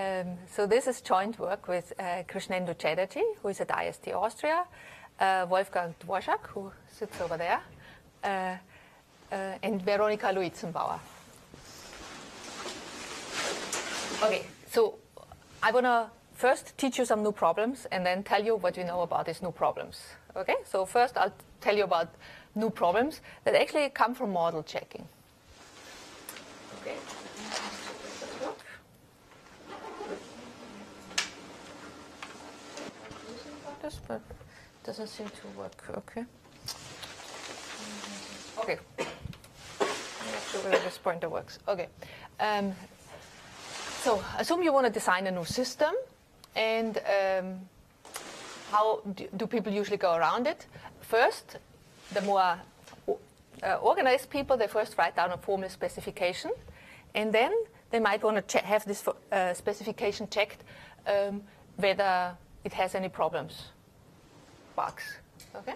Um, so this is joint work with uh, Krishnendu Chatterjee, who is at IST Austria, uh, Wolfgang Dvorak, who sits over there, uh, uh, and Veronika Loitzenbauer. Okay, so I want to first teach you some new problems and then tell you what we know about these new problems. Okay, so first I'll tell you about new problems that actually come from model checking. Okay. This, but doesn't seem to work. Okay. Okay. I'm not sure whether this pointer works. Okay. Um, so assume you want to design a new system, and um, how do, do people usually go around it? First, the more uh, organized people, they first write down a formal specification, and then they might want to have this uh, specification checked um, whether it has any problems, Okay.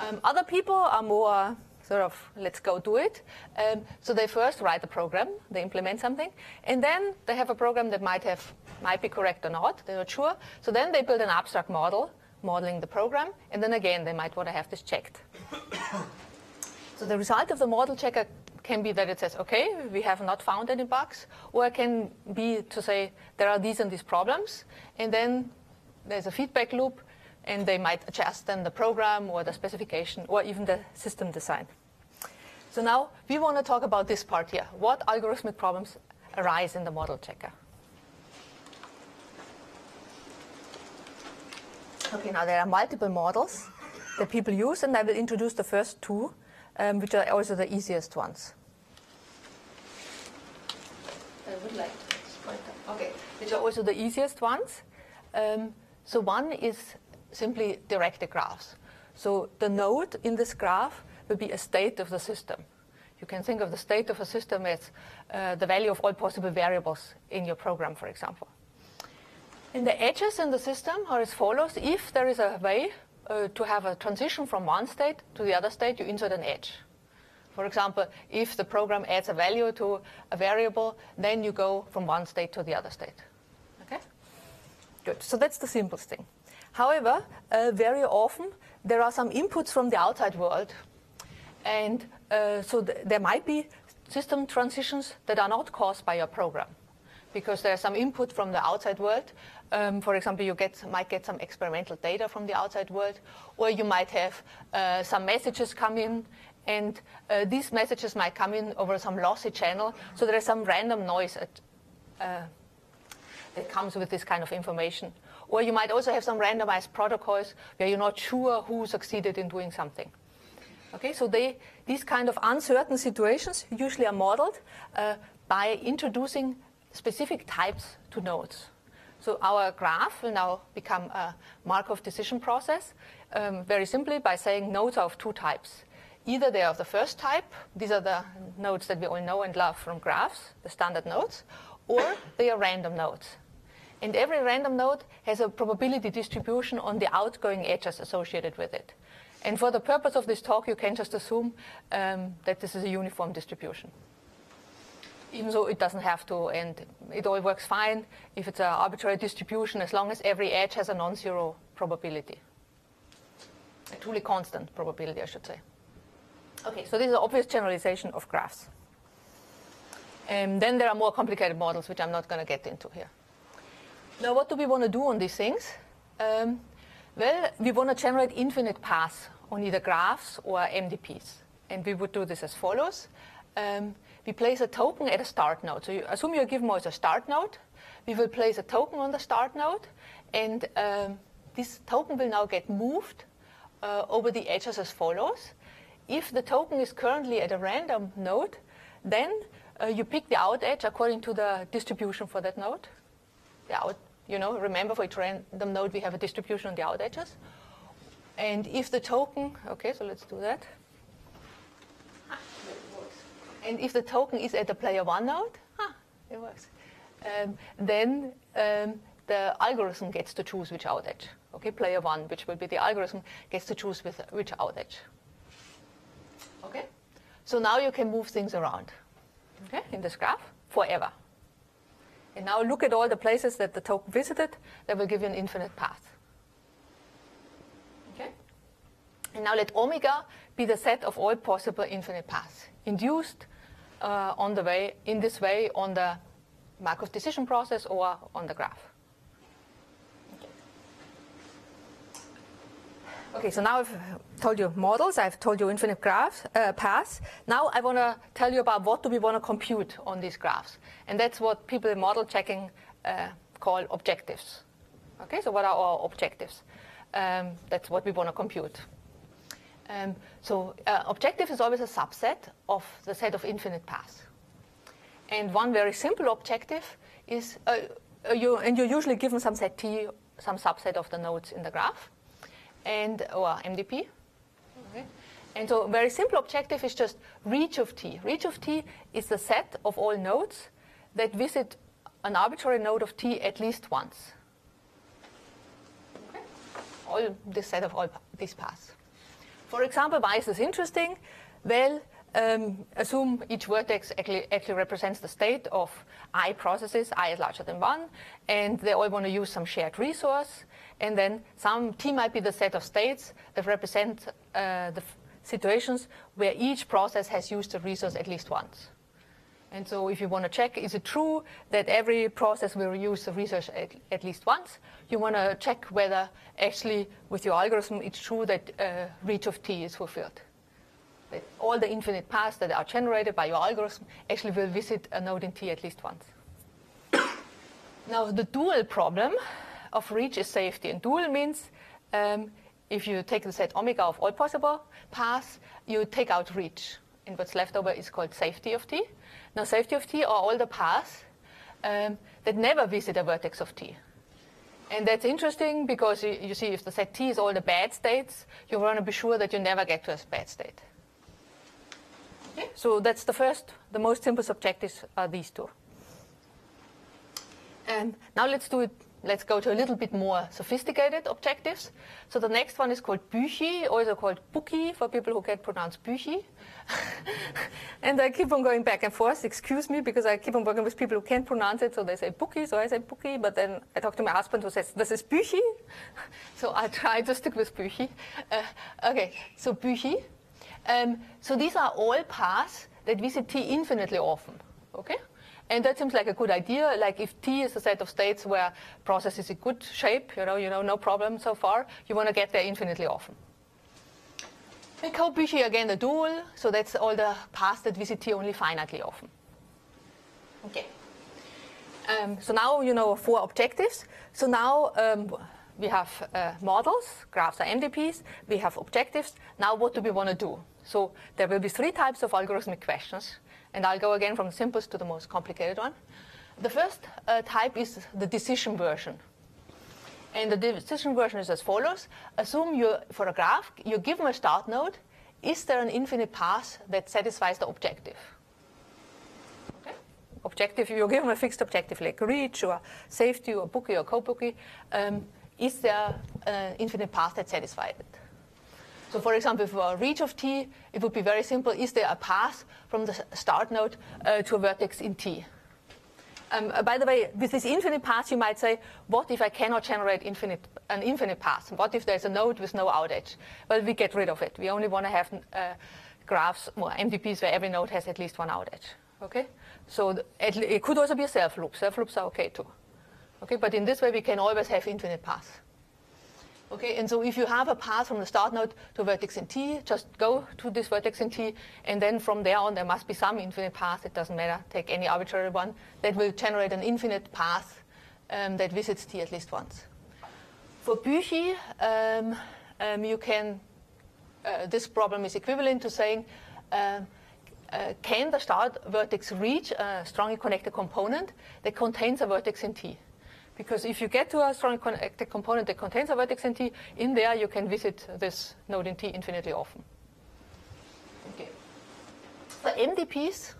Um, other people are more sort of let's go do it. Um, so they first write a program, they implement something, and then they have a program that might have might be correct or not. They're not sure. So then they build an abstract model modeling the program, and then again they might want to have this checked. so the result of the model checker can be that it says, okay, we have not found any bugs, or it can be to say there are these and these problems, and then there's a feedback loop, and they might adjust then the program or the specification or even the system design. So now we want to talk about this part here. What algorithmic problems arise in the model checker? Okay, now there are multiple models that people use, and I will introduce the first two, um, which are also the easiest ones. I would like to point them. Okay, which are also the easiest ones. Um, so one is simply directed graphs. So the node in this graph will be a state of the system. You can think of the state of a system as uh, the value of all possible variables in your program, for example. And the edges in the system are as follows. If there is a way uh, to have a transition from one state to the other state, you insert an edge. For example, if the program adds a value to a variable, then you go from one state to the other state. Okay? Good. So that's the simplest thing. However, uh, very often there are some inputs from the outside world. And uh, so th- there might be system transitions that are not caused by your program because there's some input from the outside world um, for example, you get, might get some experimental data from the outside world, or you might have uh, some messages come in, and uh, these messages might come in over some lossy channel, so there is some random noise at, uh, that comes with this kind of information. Or you might also have some randomized protocols where you're not sure who succeeded in doing something. Okay, so they, these kind of uncertain situations usually are modeled uh, by introducing specific types to nodes. So our graph will now become a Markov decision process, um, very simply by saying nodes are of two types. Either they are of the first type, these are the nodes that we all know and love from graphs, the standard nodes, or they are random nodes. And every random node has a probability distribution on the outgoing edges associated with it. And for the purpose of this talk, you can just assume um, that this is a uniform distribution even though it doesn't have to, and it all works fine if it's an arbitrary distribution as long as every edge has a non-zero probability. A truly constant probability, I should say. Okay, so this is an obvious generalization of graphs. And then there are more complicated models, which I'm not going to get into here. Now, what do we want to do on these things? Um, well, we want to generate infinite paths on either graphs or MDPs. And we would do this as follows. Um, we place a token at a start node. So you assume you're given as a start node. We will place a token on the start node, and um, this token will now get moved uh, over the edges as follows. If the token is currently at a random node, then uh, you pick the out edge according to the distribution for that node. The out, you know, remember for each random node we have a distribution on the out edges. And if the token, okay, so let's do that. And if the token is at the player one node, ah, it works. Um, then um, the algorithm gets to choose which out edge. Okay, player one, which will be the algorithm, gets to choose with which out edge. Okay, so now you can move things around. Okay, in this graph forever. And now look at all the places that the token visited. That will give you an infinite path. Okay? And now let omega be the set of all possible infinite paths induced uh, on the way, in this way on the Markov decision process or on the graph. Okay, so now I've told you models, I've told you infinite graphs, uh, paths. Now I want to tell you about what do we want to compute on these graphs. And that's what people in model checking uh, call objectives. Okay, so what are our objectives? Um, that's what we want to compute. Um, so uh, objective is always a subset of the set of infinite paths. And one very simple objective is, uh, uh you, and you're usually given some set T, some subset of the nodes in the graph and or MDP. And so a very simple objective is just reach of T. Reach of T is the set of all nodes that visit an arbitrary node of T at least once. Okay. All this set of all these paths. For example, why is this interesting? Well, um, assume each vertex actually, actually, represents the state of i processes, i is larger than 1, and they all want to use some shared resource. And then some T might be the set of states that represent uh, the situations where each process has used the resource at least once. And so if you want to check, is it true that every process will use the resource at, at least once? You want to check whether actually with your algorithm it's true that uh, reach of T is fulfilled. That all the infinite paths that are generated by your algorithm actually will visit a node in T at least once. now the dual problem of reach is safety. And dual means um, if you take the set omega of all possible paths, you take out reach. And what's left over is called safety of t. Now, safety of t are all the paths um, that never visit a vertex of t. And that's interesting because you, you, see if the set t is all the bad states, you want to be sure that you never get to a bad state. Okay? So that's the first, the most simple objectives are these two. And now let's do it let's go to a little bit more sophisticated objectives. So the next one is called Büchi, also called Buki for people who can pronounce Büchi. and I keep on going back and forth, excuse me, because I keep on working with people who can't pronounce it, so they say Buki, so I say Buki, but then I talk to my husband who says, this is Büchi. so I try to stick with Büchi. Uh, okay, so Büchi. Um, so these are all paths that visit T infinitely often, okay? And that seems like a good idea. Like if T is a set of states where process is in good shape, you know, you know, no problem so far, you want to get there infinitely often. And Büchi again the dual, so that's all the paths that visit T only finitely often. Okay. Um, so now you know four objectives. So now um, we have uh, models, graphs are MDPs, we have objectives. Now what do we want to do? So there will be three types of algorithmic questions. And I'll go again from the simplest to the most complicated one. The first uh, type is the decision version. And the decision version is as follows. Assume you, for a graph, you give them a start node. Is there an infinite path that satisfies the objective? Okay. Objective, you give them a fixed objective like reach or safety or bookie or co-Buki. Um, is there an infinite path that satisfies it? So for example, for a reach of t, it would be very simple. Is there a path from the start node uh, to a vertex in t? Um, uh, by the way, with this infinite path, you might say, what if I cannot generate infinite, an infinite path? What if there's a node with no out edge? Well, we get rid of it. We only want to have uh, graphs, well, MDPs, where every node has at least one out edge. Okay? So it could also be a self loop. Self loops are okay too. Okay, but in this way, we can always have infinite paths. Okay, and so if you have a path from the start node to vertex in T, just go to this vertex in T, and then from there on, there must be some infinite path, it doesn't matter, take any arbitrary one, that will generate an infinite path um, that visits T at least once. For Büchi, um, um, you can, uh, this problem is equivalent to saying, uh, uh, can the start vertex reach a strongly connected component that contains a vertex in T? Because if you get to a strongly connected component that contains a vertex in T, in there you can visit this node in T infinitely often. Okay. For MDPs,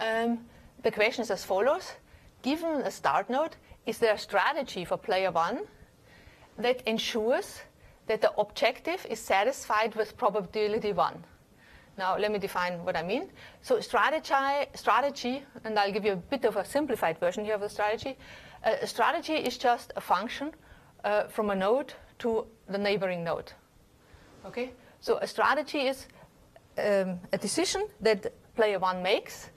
um, the question is as follows. Given a start node, is there a strategy for player one that ensures that the objective is satisfied with probability one? Now, let me define what I mean. So, strategy, strategy, and I'll give you a bit of a simplified version here of the strategy. A strategy is just a function uh, from a node to the neighboring node. Okay? So, a strategy is um, a decision that player one makes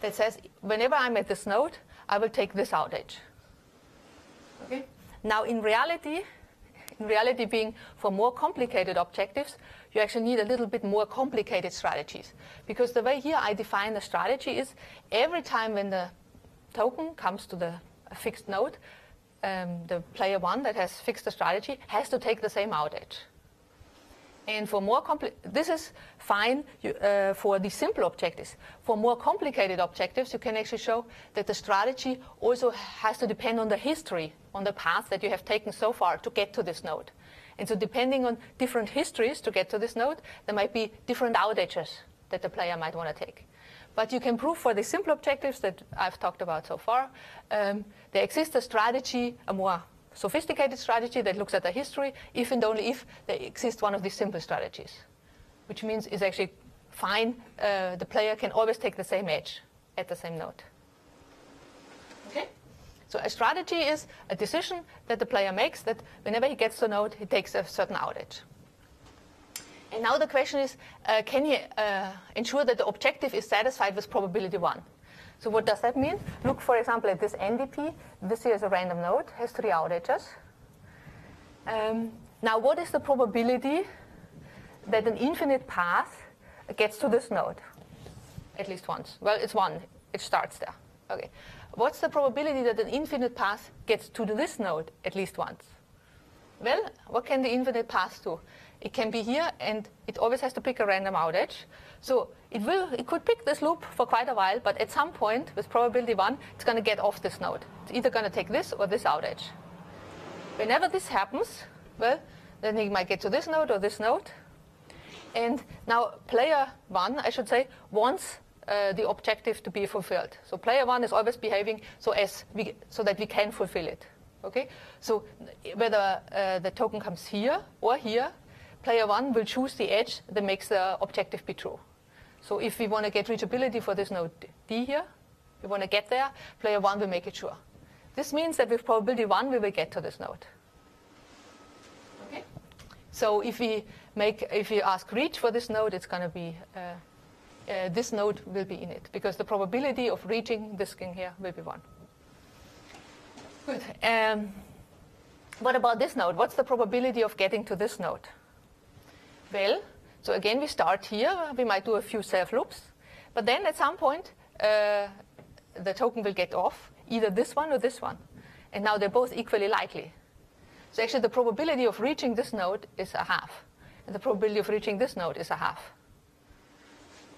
that says, whenever I'm at this node, I will take this out edge. Okay? Now, in reality, in reality being for more complicated objectives, you actually need a little bit more complicated strategies. Because the way here I define the strategy is every time when the token comes to the fixed node, um, the player one that has fixed the strategy has to take the same out edge. And for more this is fine you, uh, for the simple objectives. For more complicated objectives, you can actually show that the strategy also has to depend on the history, on the path that you have taken so far to get to this node. And so depending on different histories to get to this node, there might be different out edges that the player might want to take. But you can prove for the simple objectives that I've talked about so far, um, there exists a strategy, a more sophisticated strategy that looks at the history if and only if there exists one of these simple strategies, which means it's actually fine. Uh, the player can always take the same edge at the same node. Okay? So a strategy is a decision that the player makes that whenever he gets a node, he takes a certain out edge. And now the question is, uh, can he uh, ensure that the objective is satisfied with probability 1? So what does that mean? Look, for example, at this MDP. This here is a random node, has three out edges. Um, now, what is the probability that an infinite path gets to this node? At least once. Well, it's one. It starts there. Okay. What's the probability that an infinite path gets to this node at least once? Well, what can the infinite path do? It can be here, and it always has to pick a random out edge. So it will, it could pick this loop for quite a while, but at some point, with probability one, it's going to get off this node. It's either going to take this or this out edge. Whenever this happens, well, then it might get to this node or this node. And now player one, I should say, wants uh, the objective to be fulfilled. So player one is always behaving so as we, so that we can fulfill it. Okay. So whether uh, the token comes here or here, player one will choose the edge that makes the objective be true. So if we want to get reachability for this node D here, we want to get there, player one will make it sure. This means that with probability one, we will get to this node. Okay. So if we make, if we ask reach for this node, it's going to be uh, uh, this node will be in it because the probability of reaching this thing here will be one. Good. Um, what about this node? What's the probability of getting to this node? Well, so again, we start here. We might do a few self loops. But then at some point, uh, the token will get off, either this one or this one. And now they're both equally likely. So actually, the probability of reaching this node is a half. And the probability of reaching this node is a half.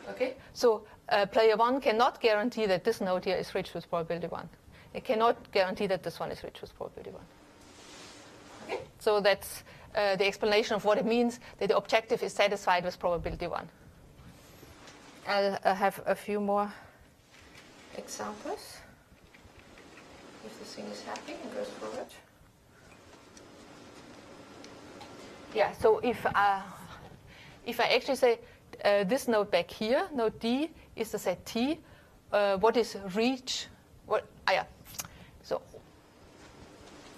Okay? So uh, player one cannot guarantee that this node here is reached with probability one. It cannot guarantee that this one is reached with probability one. Okay? So that's uh, the explanation of what it means that the objective is satisfied with probability 1. I'll, I'll have a few more examples. If the thing is happy and goes forward. Yeah, so if, uh, if I actually say uh, this node back here, node D is the set T, uh, what is reach? What, ah, yeah. So,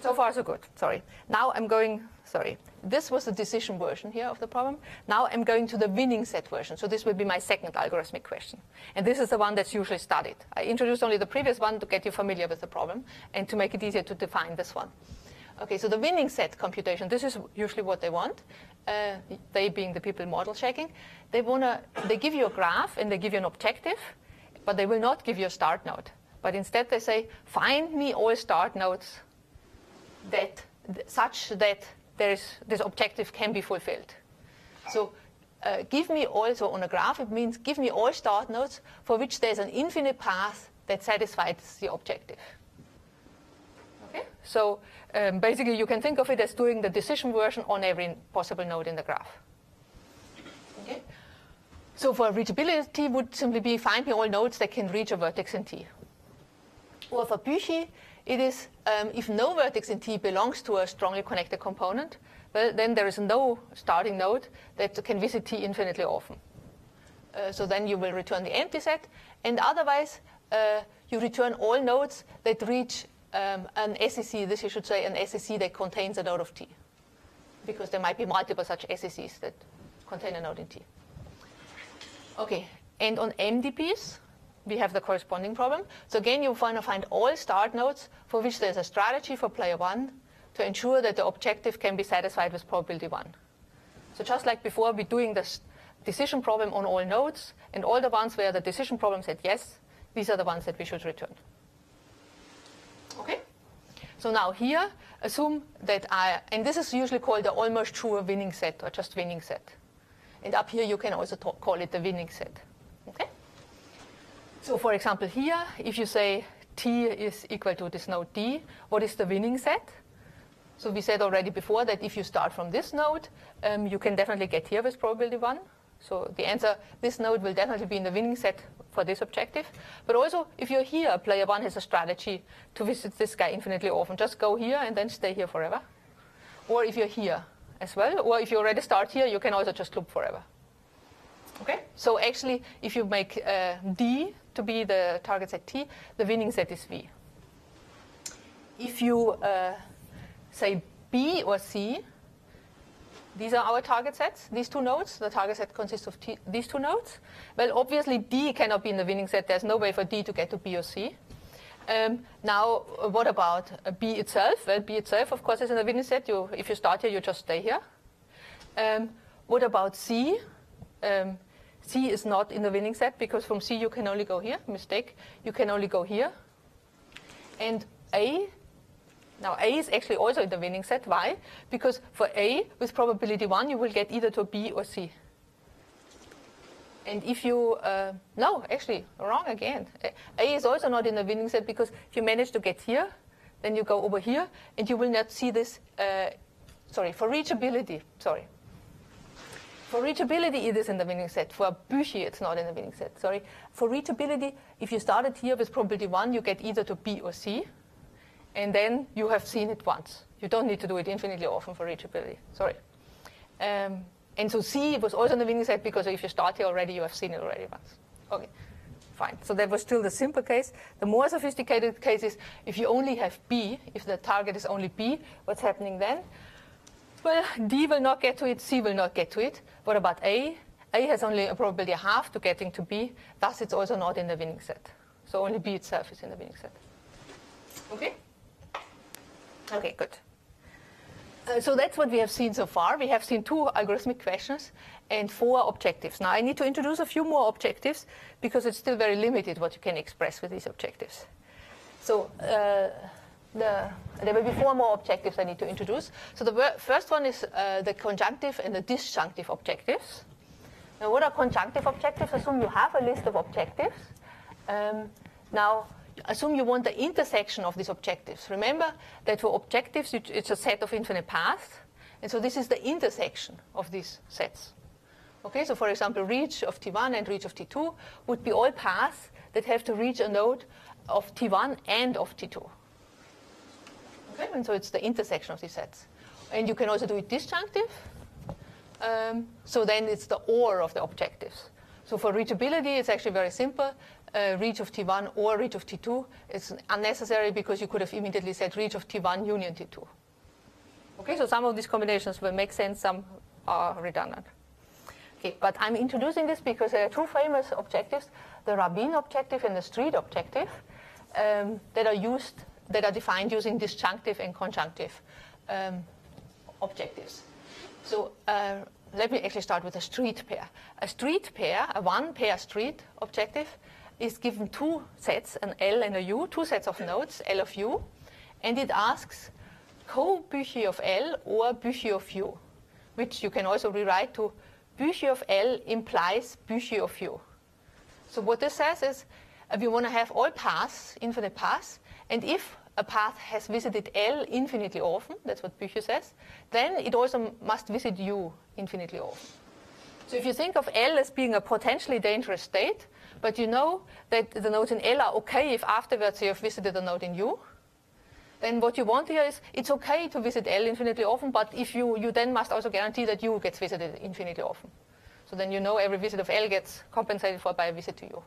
so far so good, sorry. Now I'm going sorry. This was the decision version here of the problem. Now I'm going to the winning set version. So this will be my second algorithmic question. And this is the one that's usually studied. I introduced only the previous one to get you familiar with the problem and to make it easier to define this one. Okay, so the winning set computation, this is usually what they want. Uh, they being the people model checking. They wanna, they give you a graph and they give you an objective, but they will not give you a start node. But instead they say, find me all start nodes that such that is, this objective can be fulfilled. So uh, give me also on a graph, it means give me all start nodes for which there's an infinite path that satisfies the objective. Okay? So um, basically you can think of it as doing the decision version on every possible node in the graph. Okay? So for reachability would simply be find me all nodes that can reach a vertex in T. Or for Büchi, it is um, if no vertex in T belongs to a strongly connected component, well, then there is no starting node that can visit T infinitely often. Uh, so then you will return the empty set. And otherwise, uh, you return all nodes that reach um, an SCC. This you should say an SCC that contains a node of T. Because there might be multiple such SCCs that contain a node in T. Okay, and on MDPs, we have the corresponding problem. So again, you want to find all start nodes for which there's a strategy for player one to ensure that the objective can be satisfied with probability one. So just like before, we're doing this decision problem on all nodes, and all the ones where the decision problem said yes, these are the ones that we should return. Okay? So now here, assume that I, and this is usually called the almost sure winning set or just winning set. And up here, you can also talk, call it the winning set. So for example, here, if you say T is equal to this node D, what is the winning set? So we said already before that if you start from this node, um, you can definitely get here with probability 1. So the answer, this node will definitely be in the winning set for this objective. But also, if you're here, player 1 has a strategy to visit this guy infinitely often. Just go here and then stay here forever. Or if you're here as well, or if you already start here, you can also just loop forever. Okay? So actually, if you make uh, D to be the target set T, the winning set is V. If you uh, say B or C, these are our target sets, these two nodes. The target set consists of T, these two nodes. Well, obviously, D cannot be in the winning set. There's no way for D to get to B or C. Um, now, what about B itself? Well, B itself, of course, is in the winning set. You, if you start here, you just stay here. Um, what about C? Um, C is not in the winning set because from C you can only go here. Mistake. You can only go here. And A now, A is actually also in the winning set. Why? Because for A, with probability 1, you will get either to B or C. And if you, uh, no, actually, wrong again. A is also not in the winning set because if you manage to get here, then you go over here, and you will not see this, uh, sorry, for reachability, sorry. For reachability, it is in the winning set. For Büchi, it's not in the winning set, sorry. For reachability, if you started here with probability 1, you get either to B or C and then you have seen it once. You don't need to do it infinitely often for reachability. Sorry. Um, and so C was also in the winning set because if you start here already, you have seen it already once. Okay, fine. So that was still the simple case. The more sophisticated case is if you only have B, if the target is only B, what's happening then? Well, D will not get to it, C will not get to it. What about A? A has only a probability half to getting to B, thus it's also not in the winning set. So only B itself is in the winning set. Okay? Okay, good. Uh, so that's what we have seen so far. We have seen two algorithmic questions and four objectives. Now I need to introduce a few more objectives because it's still very limited what you can express with these objectives. So uh, the, there will be four more objectives I need to introduce. So the first one is uh, the conjunctive and the disjunctive objectives. Now what are conjunctive objectives? Assume you have a list of objectives. Um, now assume you want the intersection of these objectives. Remember that for objectives, it's a set of infinite paths. And so this is the intersection of these sets. Okay, so for example, reach of T1 and reach of T2 would be all paths that have to reach a node of T1 and of T2. Okay, and so it's the intersection of these sets. And you can also do it disjunctive. Um, so then it's the OR of the objectives. So for reachability, it's actually very simple uh, reach of T1 or reach of T2 is unnecessary because you could have immediately said reach of T1 union T2. Okay, so some of these combinations will make sense, some are redundant. Okay, but I'm introducing this because there are two famous objectives, the Rabin objective and the Streett objective, um, that are used, that are defined using disjunctive and conjunctive um, objectives. So uh, let me actually start with a Streett pair. A Streett pair, a one pair Streett objective, is given two sets, an L and a U, two sets of nodes, L of U, and it asks co-Büchi of L or Büchi of U, which you can also rewrite to Büchi of L implies Büchi of U. So what this says is uh, we want to have all paths, infinite paths, and if a path has visited L infinitely often, that's what Büchi says, then it also must visit U infinitely often. So if you think of L as being a potentially dangerous state, but you know that the nodes in L are okay if afterwards you have visited a node in U. Then what you want here is it's okay to visit L infinitely often, but if you, you then must also guarantee that U gets visited infinitely often. So then you know every visit of L gets compensated for by a visit to U.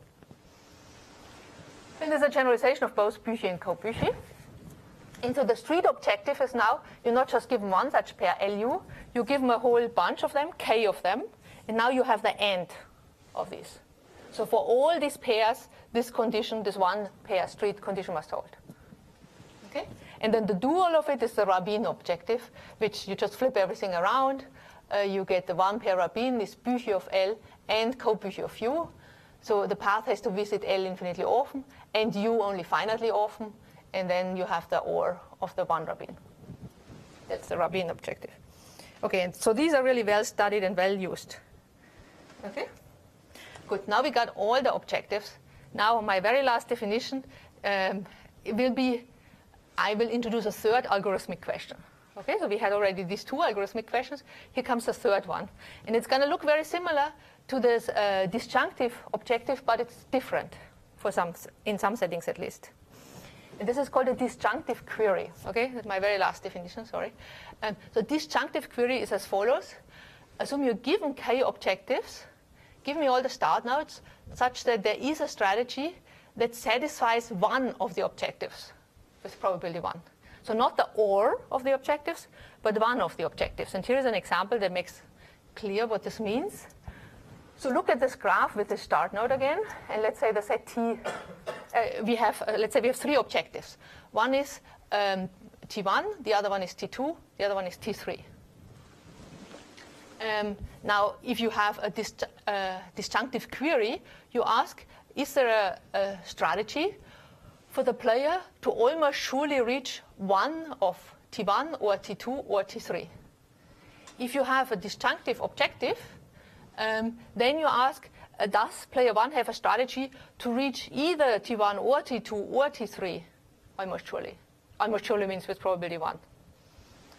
Then there's a generalization of both Büchi and Cauchy. And so the Streett objective is now, you're not just given one such pair, LU, you give them a whole bunch of them, K of them, and now you have the end of these. So for all these pairs, this condition, this one pair Streett condition must hold. Okay? And then the dual of it is the Rabin objective, which you just flip everything around. Uh, you get the one pair Rabin, this Büchi of L, and co-Büchi of U. So the path has to visit L infinitely often, and U only finitely often, and then you have the OR of the one Rabin. That's the Rabin objective. Okay, and so these are really well studied and well used. Okay? Good. Now we got all the objectives. Now my very last definition um, will be, I will introduce a third algorithmic question. Okay, so we had already these two algorithmic questions. Here comes the third one. And it's going to look very similar to this uh, disjunctive objective, but it's different for some, in some settings at least. And this is called a disjunctive query. Okay, that's my very last definition, sorry. Um, so disjunctive query is as follows. Assume you're given k objectives, give me all the start nodes such that there is a strategy that satisfies one of the objectives with probability one. So not the or of the objectives, but one of the objectives. And here is an example that makes clear what this means. So look at this graph with the start node again, and let's say the set T, uh, we have, uh, let's say we have three objectives. One is um, T1, the other one is T2, the other one is T3. Um, now, if you have a dis- uh, disjunctive query, you ask, is there a, a strategy for the player to almost surely reach one of T1 or T2 or T3? If you have a disjunctive objective, um, then you ask, uh, does player one have a strategy to reach either T1 or T2 or T3? Almost surely. Almost surely means with probability one.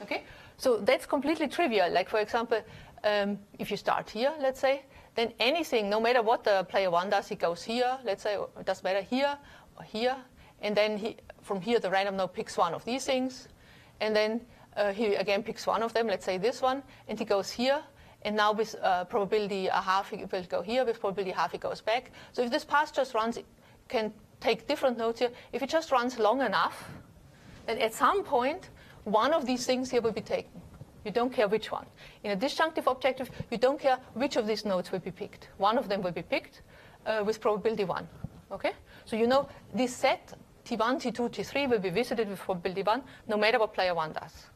Okay? So that's completely trivial. Like, for example, um, if you start here, let's say, then anything, no matter what the player one does, he goes here, let's say, it doesn't matter here or here, and then he, from here the random node picks one of these things, and then uh, he again picks one of them, let's say this one, and he goes here, and now with uh, probability a half, it will go here. With probability half, it goes back. So if this path just runs, can take different nodes here. If it just runs long enough, then at some point, one of these things here will be taken. You don't care which one. In a disjunctive objective, you don't care which of these nodes will be picked. One of them will be picked uh, with probability 1. Okay? So you know this set T1, T2, T3 will be visited with probability 1 no matter what player 1 does.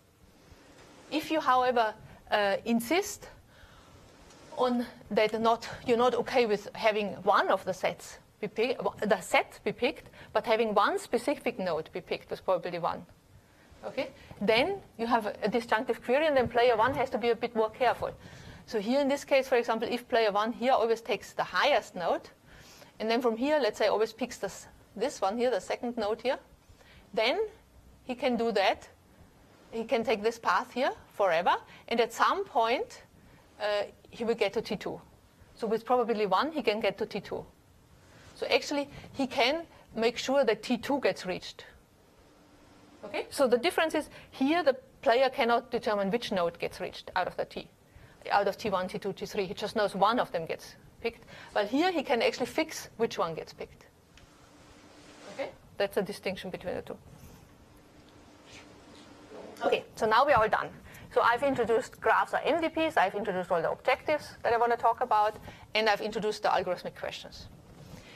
If you, however, uh, insist on that not, you're not okay with having one of the sets be pick, the set be picked, but having one specific node be picked with probability one. Okay? Then you have a, a disjunctive query, and then player one has to be a bit more careful. So here in this case, for example, if player one here always takes the highest node, and then from here, let's say, always picks this, this one here, the second node here, then he can do that. He can take this path here forever, and at some point, uh, he will get to T2. So with probability 1, he can get to T2. So actually, he can make sure that T2 gets reached. Okay? So the difference is here the player cannot determine which node gets reached out of the T, out of T1, T2, T3. He just knows one of them gets picked. But here he can actually fix which one gets picked. Okay? That's a distinction between the two. Okay, so now we are all done. So I've introduced graphs or MDPs, I've introduced all the objectives that I want to talk about, and I've introduced the algorithmic questions.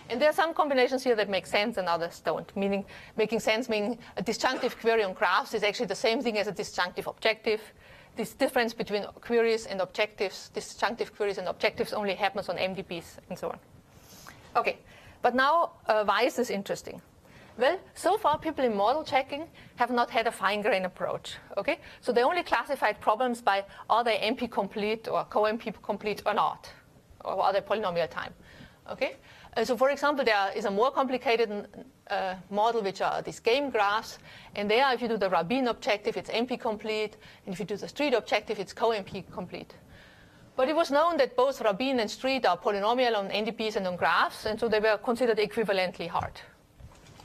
And there are some combinations here that make sense and others don't. Meaning, making sense meaning a disjunctive query on graphs is actually the same thing as a disjunctive objective. This difference between queries and objectives, disjunctive queries and objectives only happens on MDPs and so on. Okay, but now uh, why is this interesting? Well, so far people in model checking have not had a fine-grained approach. Okay, so they only classified problems by are they NP complete or co-NP complete or not, or are they polynomial time. Okay, uh, so for example, there is a more complicated uh, model which are these game graphs, and there, if you do the Rabin objective, it's NP complete, and if you do the Streett objective, it's co-NP complete. But it was known that both Rabin and Streett are polynomial on MDPs and on graphs, and so they were considered equivalently hard.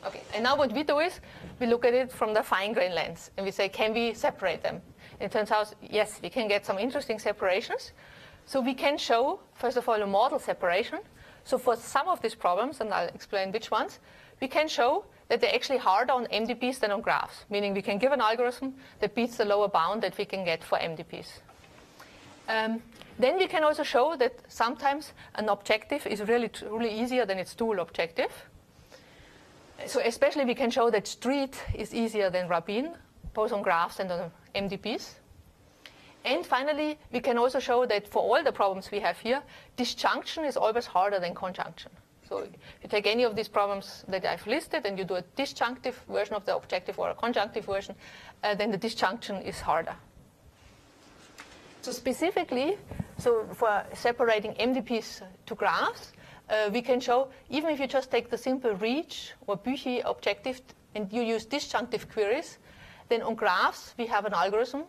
Okay, and now what we do is we look at it from the fine grain lens and we say, can we separate them? It turns out, yes, we can get some interesting separations. So we can show, first of all, a model separation. So for some of these problems, and I'll explain which ones, we can show that they're actually harder on MDPs than on graphs, meaning we can give an algorithm that beats the lower bound that we can get for MDPs. Um, then we can also show that sometimes an objective is really truly easier than its dual objective. So especially we can show that Streett is easier than Rabin, both on graphs and on MDPs. And finally, we can also show that for all the problems we have here, disjunction is always harder than conjunction. So if you take any of these problems that I've listed and you do a disjunctive version of the objective or a conjunctive version, uh, then the disjunction is harder. So specifically, so for separating MDPs to graphs, uh, we can show, even if you just take the simple reach or Büchi objective and you use disjunctive queries, then on graphs we have an algorithm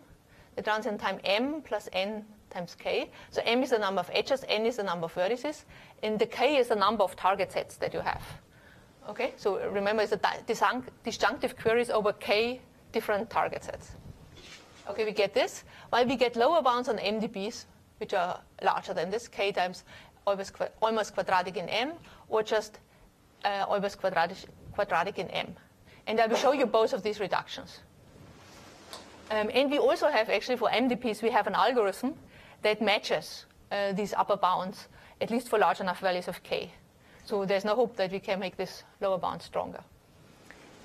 that runs in time m plus n times k. So m is the number of edges, n is the number of vertices, and the k is the number of target sets that you have. Okay, so remember it's a disjunctive queries over k different target sets. Okay, we get this. While we get lower bounds on MDPs, which are larger than this, k times almost, quadratic in m, or just uh, almost quadratic, quadratic in m. And I will show you both of these reductions. Um, and we also have, actually, for MDPs, we have an algorithm that matches uh, these upper bounds, at least for large enough values of k. So there's no hope that we can make this lower bound stronger.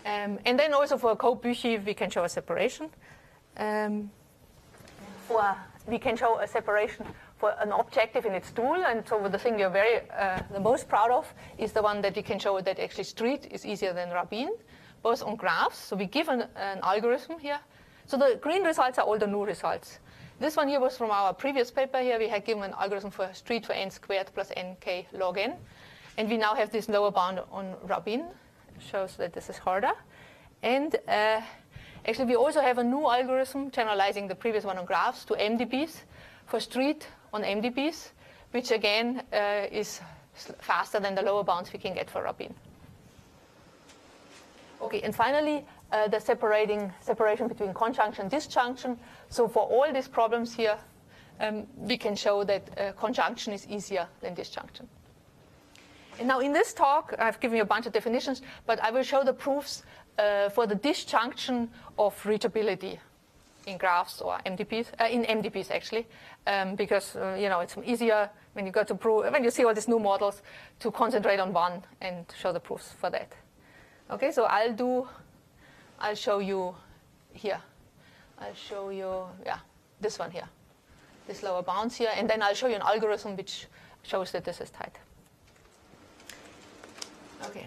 Um, and then also for co-Büchi, we can show a separation. Um, for, we can show a separation for an objective in its tool. and so the thing are very uh, the most proud of is the one that we can show that actually Streett is easier than Rabin, both on graphs. So we give an, an algorithm here so the green results are all the new results. This one here was from our previous paper here. We had given an algorithm for Streett for n squared plus nk log n. And we now have this lower bound on Rabin. It shows that this is harder. And uh, actually, we also have a new algorithm generalizing the previous one on graphs to MDPs for Streett on MDPs, which again uh, is faster than the lower bounds we can get for Rabin. Okay, and finally, uh, the separating separation between conjunction and disjunction. So for all these problems here, um, we can show that uh, conjunction is easier than disjunction. And now in this talk, I've given you a bunch of definitions, but I will show the proofs uh, for the disjunction of reachability in graphs or MDPs, uh, in MDPs actually, um, because uh, you know it's easier when you go to prove when you see all these new models to concentrate on one and show the proofs for that. Okay, so I'll do I'll show you here. I'll show you, yeah, this one here, this lower bounds here, and then I'll show you an algorithm which shows that this is tight. Okay.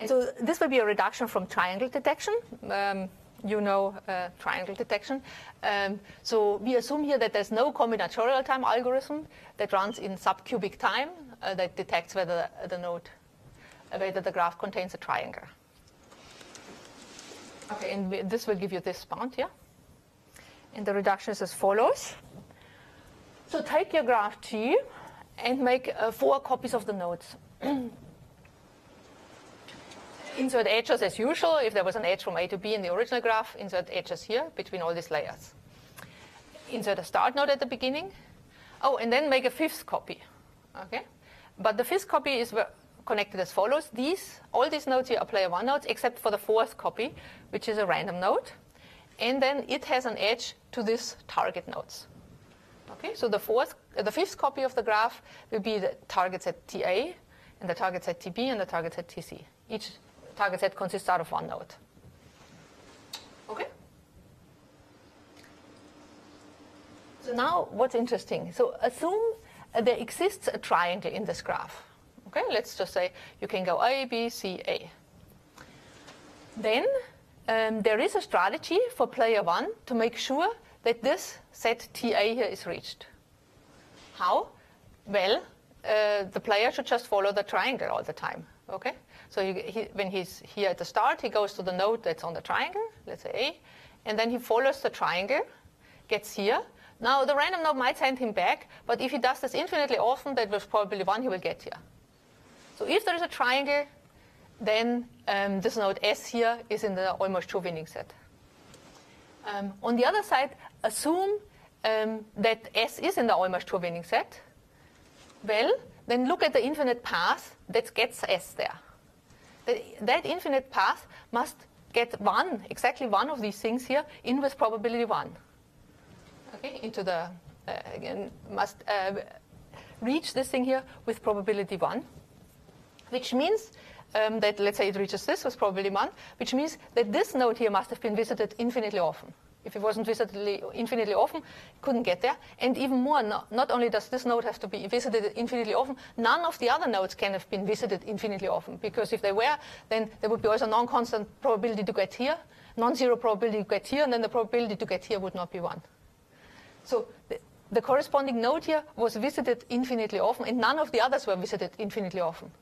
And so this will be a reduction from triangle detection. Um, you know uh, triangle detection. Um, so we assume here that there's no combinatorial time algorithm that runs in subcubic time uh, that detects whether the node, uh, whether the graph contains a triangle. Okay, and we, this will give you this bound here. And the reduction is as follows. So take your graph G and make uh, four copies of the nodes. insert edges as usual. If there was an edge from A to B in the original graph, insert edges here between all these layers. Insert a start node at the beginning. Oh, and then make a fifth copy. Okay, But the fifth copy is connected as follows. These, all these nodes here are player one nodes, except for the fourth copy, which is a random node. And then it has an edge to these target nodes. Okay, so the fourth, the fifth copy of the graph will be the target set TA, and the target set TB, and the target set TC. Each target set consists out of one node. Okay. So now, what's interesting? So assume there exists a triangle in this graph. Okay, let's just say you can go A, B, C, A. Then um, there is a strategy for player one to make sure that this set TA here is reached. How? Well, uh, the player should just follow the triangle all the time. Okay, so he, when he's here at the start, he goes to the node that's on the triangle, let's say A, and then he follows the triangle, gets here. Now the random node might send him back, but if he does this infinitely often, that was probably one he will get here. So if there is a triangle, then um, this node S here is in the almost sure winning set. Um, on the other side, assume um, that S is in the almost sure winning set, well, then look at the infinite path that gets S there. That, infinite path must get one, exactly one of these things here in with probability one. Okay, into the, uh, again, must uh, reach this thing here with probability one, which means um, that, let's say it reaches this with probability one, which means that this node here must have been visited infinitely often. If it wasn't visited infinitely often, couldn't get there. And even more, not, not only does this node have to be visited infinitely often, none of the other nodes can have been visited infinitely often. Because if they were, then there would be also a non-constant probability to get here, non-zero probability to get here, and then the probability to get here would not be 1. So the, the corresponding node here was visited infinitely often, and none of the others were visited infinitely often.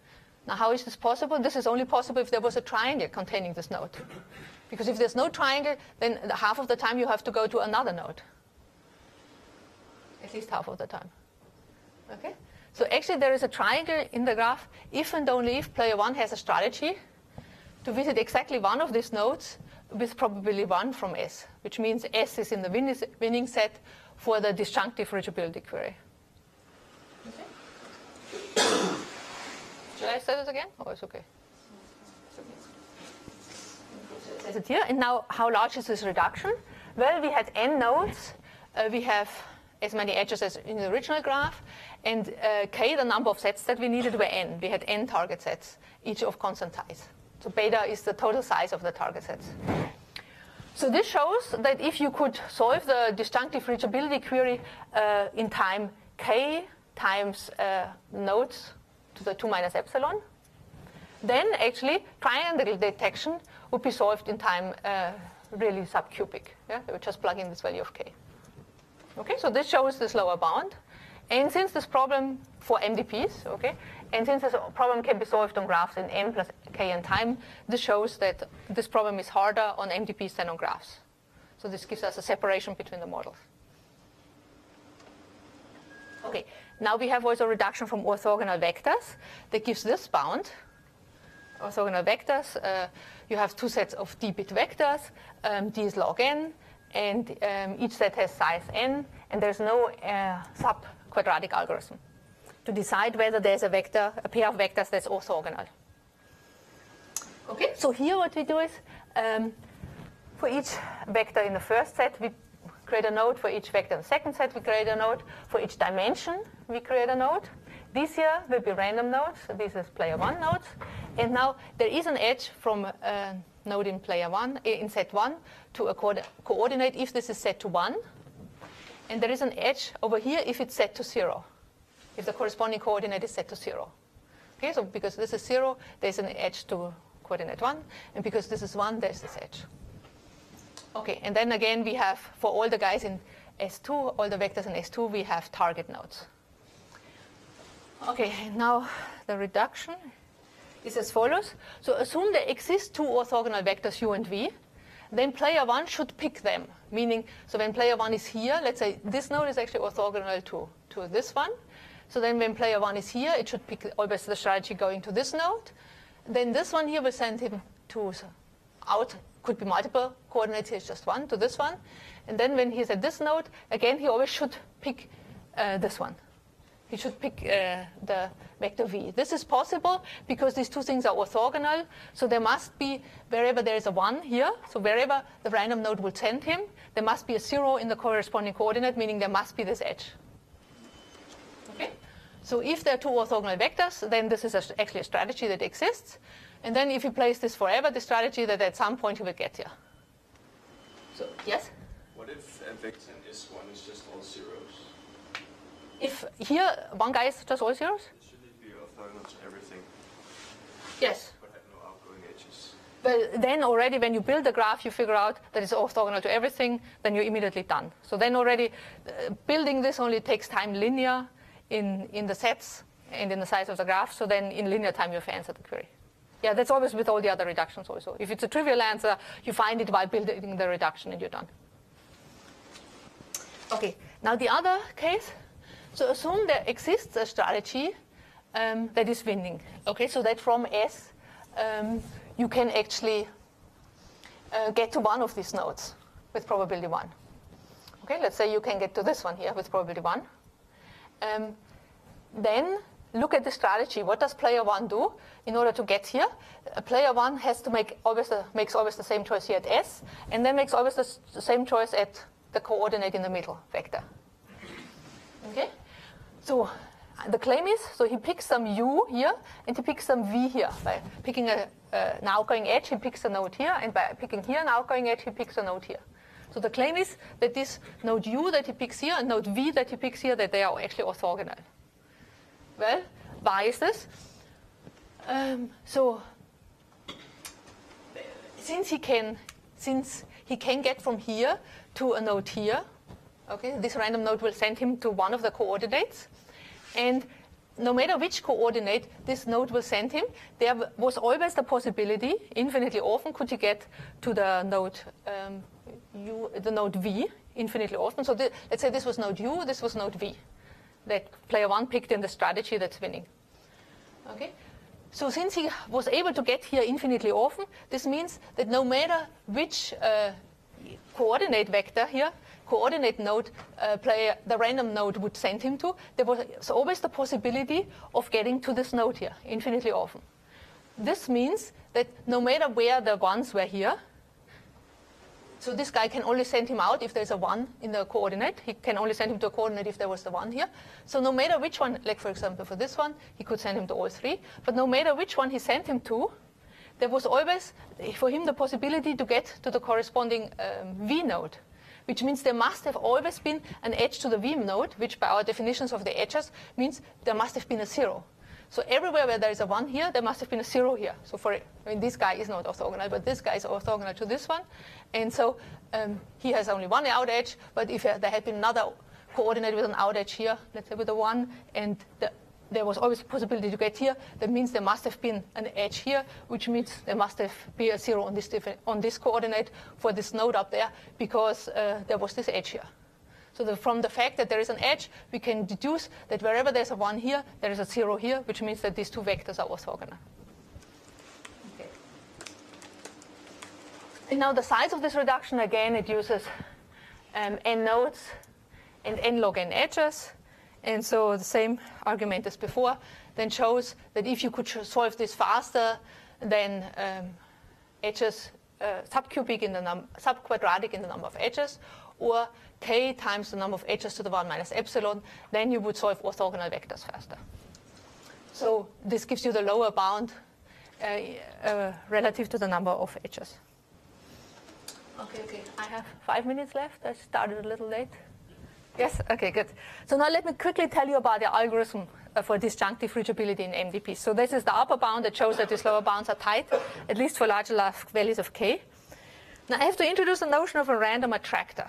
Now, how is this possible? This is only possible if there was a triangle containing this node. Because if there's no triangle, then half of the time you have to go to another node. At least half of the time. Okay? So actually there is a triangle in the graph if and only if player one has a strategy to visit exactly one of these nodes with probability one from S, which means S is in the winning set for the disjunctive reachability query. Okay. Should I say this again? Oh, it's okay it here. And now, how large is this reduction? Well, we had n nodes. Uh, we have as many edges as in the original graph. And uh, k, the number of sets that we needed, were n. We had n target sets, each of constant size. So beta is the total size of the target sets. So this shows that if you could solve the disjunctive reachability query uh, in time k times uh, nodes to the 2 minus epsilon, then actually triangle detection would be solved in time uh, really subcubic. Yeah? Would just plug in this value of k. Okay, so this shows this lower bound. And since this problem for MDPs, okay, and since this problem can be solved on graphs in n plus k in time, this shows that this problem is harder on MDPs than on graphs. So this gives us a separation between the models. Okay, now we have also reduction from orthogonal vectors that gives this bound, orthogonal vectors. Uh, you have two sets of d-bit vectors. Um, d is log n, and um, each set has size n, and there's no uh, sub-quadratic algorithm to decide whether there's a vector, a pair of vectors that's orthogonal. Okay, so here what we do is, um, for each vector in the first set, we create a node. For each vector in the second set, we create a node. For each dimension, we create a node. This here will be random nodes. So this is player one nodes. And now there is an edge from a node in player one, eh, in set one, to a co coordinate if this is set to one. And there is an edge over here if it's set to zero, if the corresponding coordinate is set to zero. Okay, so because this is zero, there's an edge to coordinate one. And because this is one, there's this edge. Okay, and then again, we have, for all the guys in S2, all the vectors in S2, we have target nodes. Okay, now the reduction is as follows. So assume there exist two orthogonal vectors u and v. Then player one should pick them, meaning, so when player one is here, let's say this node is actually orthogonal to, to this one. So then when player one is here, it should pick always the strategy going to this node. Then this one here will send him to out, could be multiple coordinates, here's just one, to this one. And then when he's at this node, again, he always should pick uh, this one he should pick uh, the vector v. This is possible because these two things are orthogonal. So there must be, wherever there is a 1 here, so wherever the random node will send him, there must be a 0 in the corresponding coordinate, meaning there must be this edge. Okay? So if there are two orthogonal vectors, then this is a, actually a strategy that exists. And then if you place this forever, the strategy that at some point you will get here. So, yes? What if a vector in S1 is just all zeros? If here one guy is just all zeros? Should it be orthogonal to everything? Yes. But have no outgoing edges. Well, then already when you build a graph, you figure out that it's orthogonal to everything, then you're immediately done. So then already uh, building this only takes time linear in, in the sets and in the size of the graph. So then in linear time, you've answered the query. Yeah, that's always with all the other reductions also. If it's a trivial answer, you find it by building the reduction and you're done. Okay, now the other case so assume there exists a strategy um, that is winning. Okay, so that from S um, you can actually uh, get to one of these nodes with probability one. Okay, let's say you can get to this one here with probability 1. Um, then look at the strategy. What does player 1 do in order to get here? Uh, player 1 has to make always the, makes always the same choice here at S, and then makes always the, the same choice at the coordinate in the middle vector. Okay? So the claim is, so he picks some u here, and he picks some v here. By picking a, an outgoing edge, he picks a node here, and by picking here an outgoing edge, he picks a node here. So the claim is that this node u that he picks here and node v that he picks here, that they are actually orthogonal. Well, why is this? Um, so since he can, since he can get from here to a node here, okay, this random node will send him to one of the coordinates, and no matter which coordinate this node will send him, there was always the possibility, infinitely often, could he get to the node um, u, the node v, infinitely often. So the, let's say this was node u, this was node v, that player one picked in the strategy that's winning. Okay. So since he was able to get here infinitely often, this means that no matter which uh, coordinate vector here, coordinate node uh, player, the random node would send him to, there was always the possibility of getting to this node here infinitely often. This means that no matter where the ones were here, so this guy can only send him out if there's a 1 in the coordinate. He can only send him to a coordinate if there was the 1 here. So no matter which one, like for example for this one, he could send him to all three. But no matter which one he sent him to, there was always for him the possibility to get to the corresponding um, V node, which means there must have always been an edge to the V node, which by our definitions of the edges means there must have been a zero. So everywhere where there is a 1 here, there must have been a 0 here. So for, I mean, this guy is not orthogonal, but this guy is orthogonal to this one. And so um, he has only one out edge, but if there had been another coordinate with an out edge here, let's say with a 1, and the, there was always a possibility to get here, that means there must have been an edge here, which means there must have been a 0 on this, on this coordinate for this node up there, because uh, there was this edge here. So the, from the fact that there is an edge, we can deduce that wherever there's a 1 here, there is a 0 here, which means that these two vectors are orthogonal. Okay. And now the size of this reduction, again, it uses um, n nodes and n log n edges. And so the same argument as before then shows that if you could solve this faster, then um, edges uh, subcubic in the num- subquadratic in the number of edges, or k times the number of edges to the 1 minus epsilon, then you would solve orthogonal vectors faster. So this gives you the lower bound uh, uh, relative to the number of edges. Okay, okay. I have five minutes left. I started a little late. Yes? Okay, good. So now let me quickly tell you about the algorithm uh, for disjunctive reachability in MDP. So this is the upper bound that shows that these lower bounds are tight, at least for large values of k. Now I have to introduce the notion of a random attractor.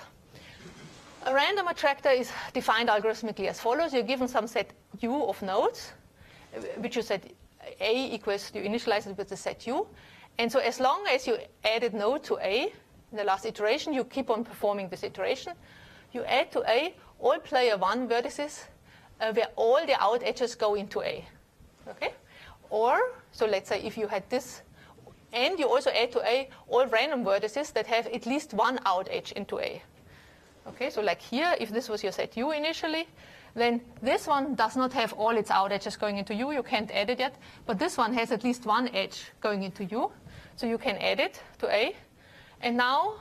A random attractor is defined algorithmically as follows. You're given some set u of nodes, uh, which you set a equals, you initialize it with the set u. And so as long as you added node to a in the last iteration, you keep on performing this iteration. You add to a all player one vertices uh, where all the out edges go into a. Okay? Or, so let's say if you had this, and you also add to a all random vertices that have at least one out edge into a. Okay, so like here, if this was your set u initially, then this one does not have all its out edges going into u. You can't add it yet. But this one has at least one edge going into u. So you can add it to a. And now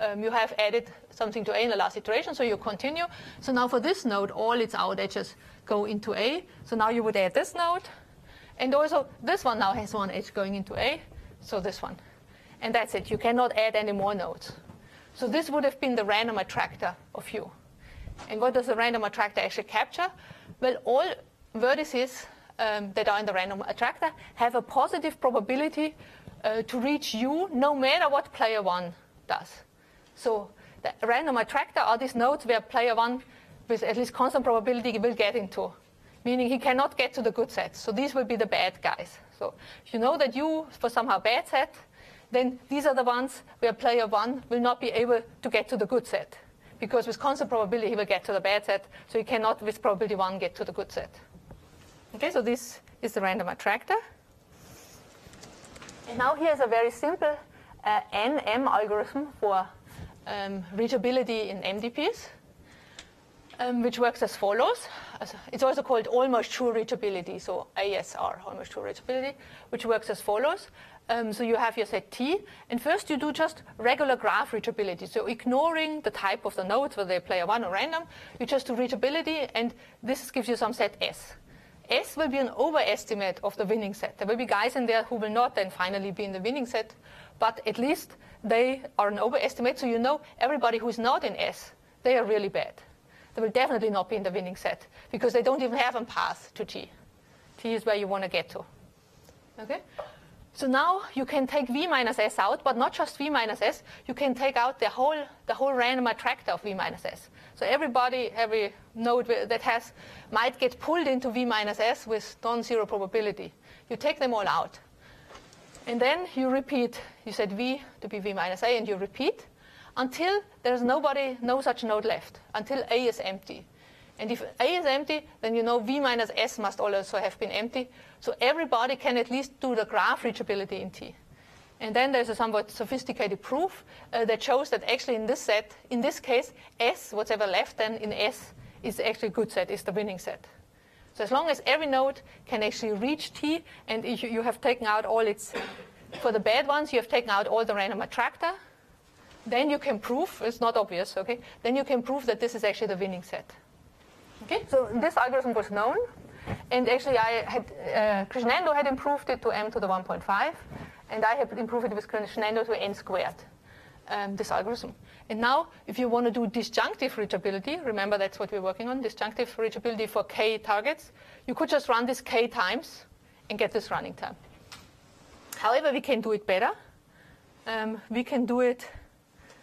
um, you have added something to a in the last iteration, so you continue. So now for this node, all its out edges go into a. So now you would add this node. And also, this one now has one edge going into a, so this one. And that's it. You cannot add any more nodes. So this would have been the random attractor of U. And what does the random attractor actually capture? Well, all vertices um, that are in the random attractor have a positive probability uh, to reach U no matter what player one does. So the random attractor are these nodes where player one with at least constant probability will get into, meaning he cannot get to the good set. So these will be the bad guys. So if you know that you for somehow bad set, then these are the ones where player one will not be able to get to the good set. Because with constant probability, he will get to the bad set, so he cannot, with probability one, get to the good set. Okay, so this is the random attractor. And now here's a very simple uh, NM algorithm for um, reachability in MDPs. um, which works as follows. It's also called almost sure reachability, so ASR, almost sure reachability, which works as follows. Um, so you have your set T, and first you do just regular graph reachability. So ignoring the type of the nodes, whether they player one or random, you just do reachability, and this gives you some set S. S will be an overestimate of the winning set. There will be guys in there who will not then finally be in the winning set, but at least they are an overestimate, so you know everybody who's not in S, they are really bad. They will definitely not be in the winning set because they don't even have a path to T. T is where you want to get to. Okay? So now you can take V minus S out, but not just V minus S, you can take out the whole, the whole random attractor of V minus S. So everybody, every node that has, might get pulled into V minus S with non-zero probability. You take them all out. And then you repeat, you said V to be V minus A, and you repeat until there's nobody, no such node left, until A is empty. And if A is empty, then you know V minus S must also have been empty. So everybody can at least do the graph reachability in T. And then there's a somewhat sophisticated proof uh, that shows that actually in this set, in this case, S, whatever left then in S, is actually a good set, is the winning set. So as long as every node can actually reach T, and you, you have taken out all its, for the bad ones, you have taken out all the random attractor, then you can prove, it's not obvious, okay, then you can prove that this is actually the winning set. Okay, so this algorithm was known, and actually I had, uh, Krishnendu had improved it to m to the 1.5, and I had improved it with Krishnendu to n squared, um, this algorithm. And now, if you want to do disjunctive reachability, remember that's what we're working on, disjunctive reachability for k targets, you could just run this k times and get this running time. However, we can do it better. Um, we can do it,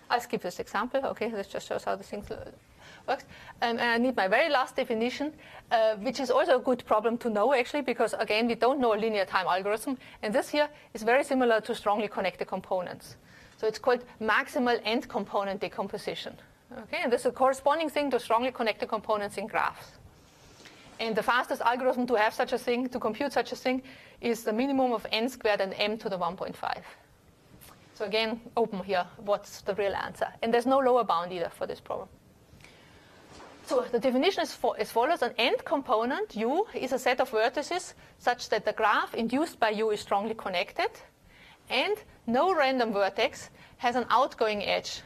I'll skip this example, okay, this just shows how the things works. Um, and I need my very last definition, uh, which is also a good problem to know actually, because again, we don't know a linear time algorithm. And this here is very similar to strongly connected components. So it's called maximal end component decomposition. Okay, and this is a corresponding thing to strongly connected components in graphs. And the fastest algorithm to have such a thing, to compute such a thing, is the minimum of n squared and m to the 1.5. So again, open here, what's the real answer? And there's no lower bound either for this problem. So the definition is as follows. An end component, U, is a set of vertices such that the graph induced by U is strongly connected, and no random vertex has an outgoing edge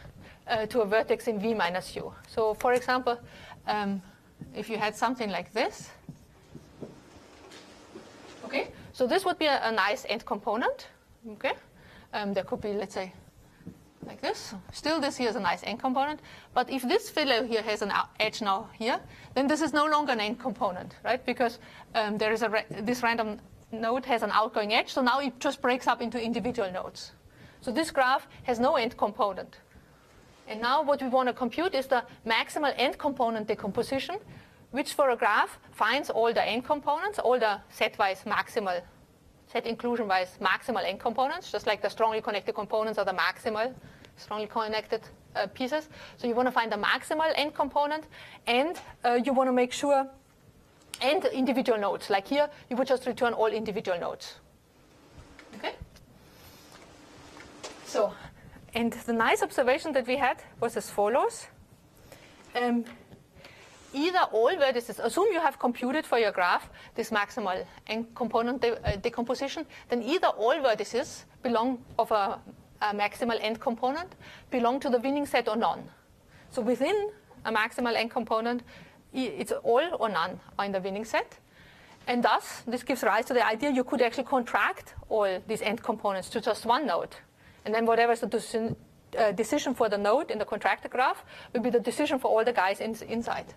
uh, to a vertex in V minus U. So for example, um, if you had something like this, okay, so this would be a, a nice end component, okay? Um, there could be, let's say, like this. Still, this here is a nice end component. But if this fellow here has an edge now here, then this is no longer an end component, right? Because um, there is a ra this random node has an outgoing edge, so now it just breaks up into individual nodes. So this graph has no end component. And now what we want to compute is the maximal end component decomposition, which for a graph finds all the end components, all the set-wise maximal, set inclusion-wise maximal end components, just like the strongly connected components are the maximal strongly connected uh, pieces. So you want to find the maximal end component, and uh, you want to make sure, and individual nodes. Like here, you would just return all individual nodes. Okay? So, and the nice observation that we had was as follows. Um, either all vertices, assume you have computed for your graph this maximal end component de uh, decomposition, then either all vertices belong of a a maximal end component belong to the winning set or none. So within a maximal end component, it's all or none are in the winning set. And thus, this gives rise to the idea you could actually contract all these end components to just one node. And then whatever is the decision, uh, decision for the node in the contractor graph will be the decision for all the guys in, inside.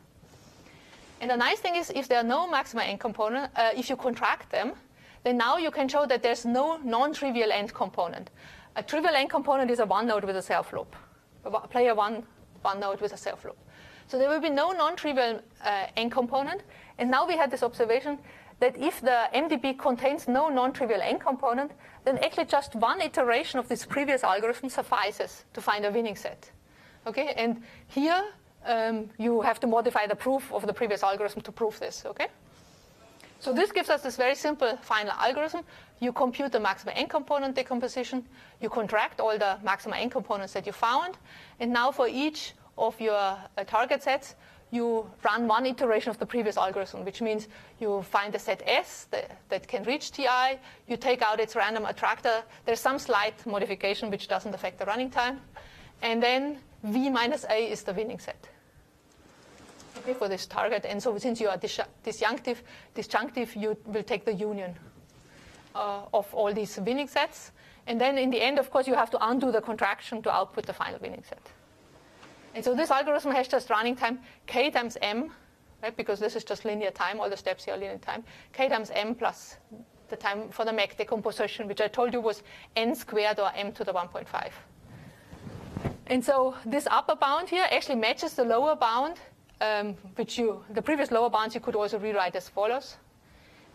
And the nice thing is, if there are no maximal end component, uh, if you contract them, then now you can show that there's no non-trivial end component. A trivial end component is a one node with a self loop. A player one, one node with a self loop. So there will be no non-trivial uh, end component. And now we had this observation that if the MDP contains no non-trivial end component, then actually just one iteration of this previous algorithm suffices to find a winning set. Okay, and here um, you have to modify the proof of the previous algorithm to prove this. Okay. So this gives us this very simple final algorithm. You compute the maximum end component decomposition. You contract all the maximum end components that you found. And now for each of your uh, target sets, you run one iteration of the previous algorithm, which means you find a set S that, that can reach TI, you take out its random attractor, there's some slight modification which doesn't affect the running time, and then V minus A is the winning set okay, for this target. And so since you are dis- disjunctive, disjunctive, you will take the union uh, of all these winning sets. And then in the end, of course, you have to undo the contraction to output the final winning set. And so this algorithm has just running time k times m, right? Because this is just linear time. All the steps here are linear time. k times m plus the time for the MEC decomposition, which I told you was n squared or m to the 1.5. And so this upper bound here actually matches the lower bound, um, which you, the previous lower bounds you could also rewrite as follows.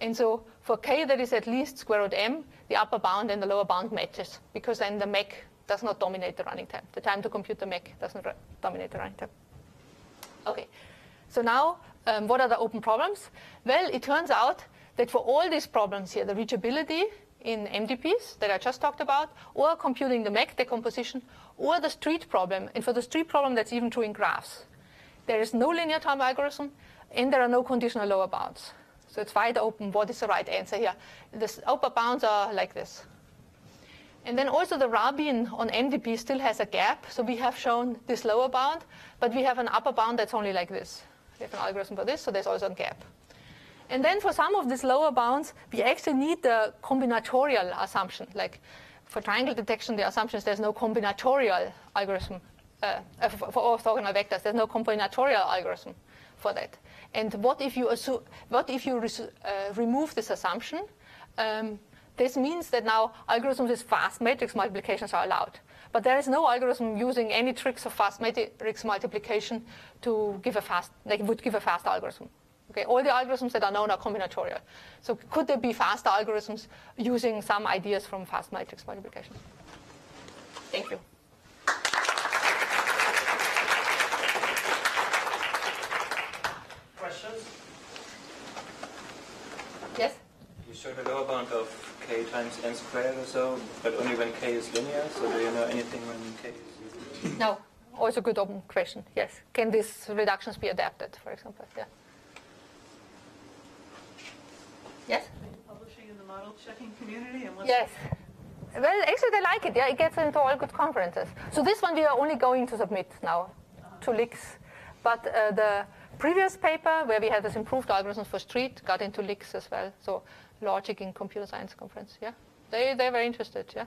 And so for k that is at least square root m, the upper bound and the lower bound matches, because then the MEC does not dominate the running time. The time to compute the MEC doesn't dominate the running time. Okay, so now um, what are the open problems? Well, it turns out that for all these problems here, the reachability in MDPs that I just talked about, or computing the MEC decomposition, or the Streett problem, and for the Streett problem that's even true in graphs, there is no linear time algorithm, and there are no conditional lower bounds. So it's wide open what is the right answer here. The upper bounds are like this. And then also the Rabin on MDP still has a gap. So we have shown this lower bound, but we have an upper bound that's only like this. We have an algorithm for this, so there's also a gap. And then for some of these lower bounds, we actually need the combinatorial assumption. Like for triangle detection, the assumption is there's no combinatorial algorithm. Uh, for orthogonal vectors, there's no combinatorial algorithm for that. And what if you, assume, what if you uh, remove this assumption? Um, this means that now algorithms with fast matrix multiplications are allowed. But there is no algorithm using any tricks of fast matrix multiplication to give a fast, like would give a fast algorithm. Okay, all the algorithms that are known are combinatorial. So could there be faster algorithms using some ideas from fast matrix multiplication? Thank you. Questions? Yes? You showed a lower bound of k times n squared or so, but only when k is linear. So do you know anything when k is linear? No. Also a good open question. Yes. Can these reductions be adapted, for example? Yeah. Yes? Publishing in the model checking community and what's Yes. Well, actually, they like it. Yeah, it gets into all good conferences. So this one we are only going to submit now to LICS. But uh, the previous paper, where we had this improved algorithms for Streett, got into LICS as well. So logic in computer science conference. Yeah, they they're very interested. Yeah.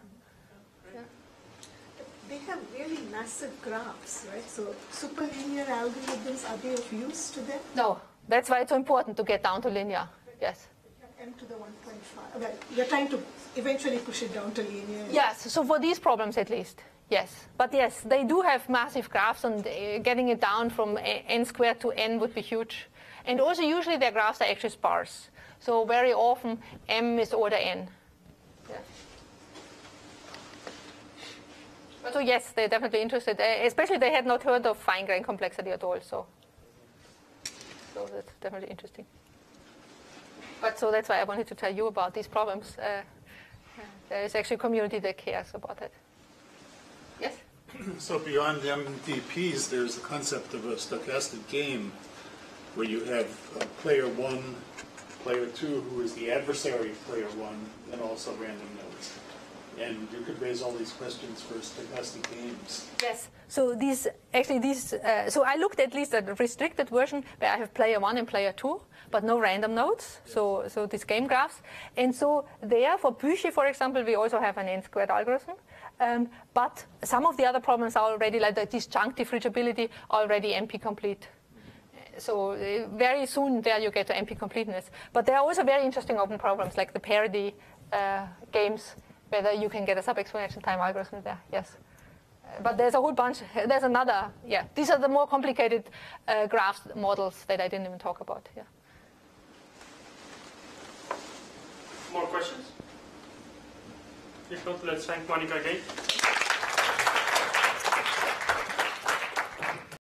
They have really massive graphs, right? So superlinear algorithms, are they of use to them? No, that's why it's so important to get down to linear. Yes. M to the 1.5. Well, we're trying to eventually push it down to linear. Yes. So for these problems, at least. Yes, but yes, they do have massive graphs, and uh, getting it down from n squared to n would be huge. And also, usually their graphs are actually sparse. So very often, m is order n. Yeah. So yes, they're definitely interested. Uh, especially, they had not heard of fine grain complexity at all. So, so that's definitely interesting. But so that's why I wanted to tell you about these problems. Uh, there is actually a community that cares about it. Yes? So beyond MDPs, there's the concept of a stochastic game where you have uh, player one, player two, who is the adversary of player one, and also random nodes. And you could raise all these questions for stochastic games. Yes. So these actually these. Uh, so I looked at least at the restricted version where I have player one and player two, but no random nodes. So so these game graphs. And so there for Büchi, for example, we also have an n squared algorithm. Um, but some of the other problems are already like the disjunctive reachability already NP complete. So uh, very soon there you get to NP completeness. But there are also very interesting open problems like the parity uh, games, whether you can get a sub-exponential time algorithm there. Yes. Uh, but there's a whole bunch. There's another. Yeah, these are the more complicated uh, graphs models that I didn't even talk about. Yeah. More questions? If not, let's thank Monika again.